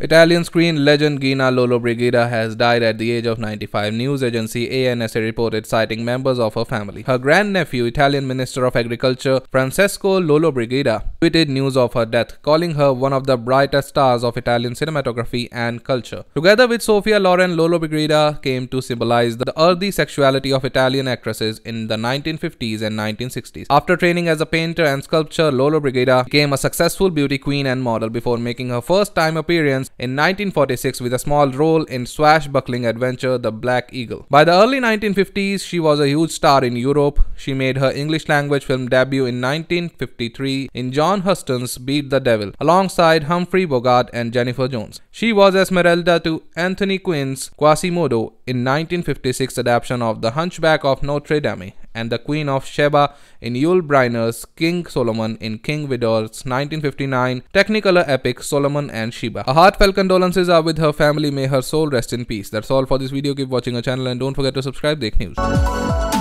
Italian screen legend Gina Lollobrigida has died at the age of 95, news agency ANSA reported, citing members of her family. Her grandnephew, Italian Minister of Agriculture Francesco Lollobrigida, tweeted news of her death, calling her one of the brightest stars of Italian cinematography and culture. Together with Sophia Loren, Lollobrigida came to symbolize the earthy sexuality of Italian actresses in the 1950s and 1960s. After training as a painter and sculptor, Lollobrigida became a successful beauty queen and model before making her first time appearance in 1946 with a small role in swashbuckling adventure The Black Eagle. By the early 1950s, she was a huge star in Europe. She made her English language film debut in 1953 in John Huston's Beat the Devil, alongside Humphrey Bogart and Jennifer Jones. She was Esmeralda to Anthony Quinn's Quasimodo in 1956 adaptation of The Hunchback of Notre Dame and the Queen of Sheba in Yul Brynner's King Solomon in King Vidor's 1959 Technicolor epic Solomon and Sheba. A heartfelt condolences are with her family. May her soul rest in peace. That's all for this video. Keep watching our channel and don't forget to subscribe. Dekh News.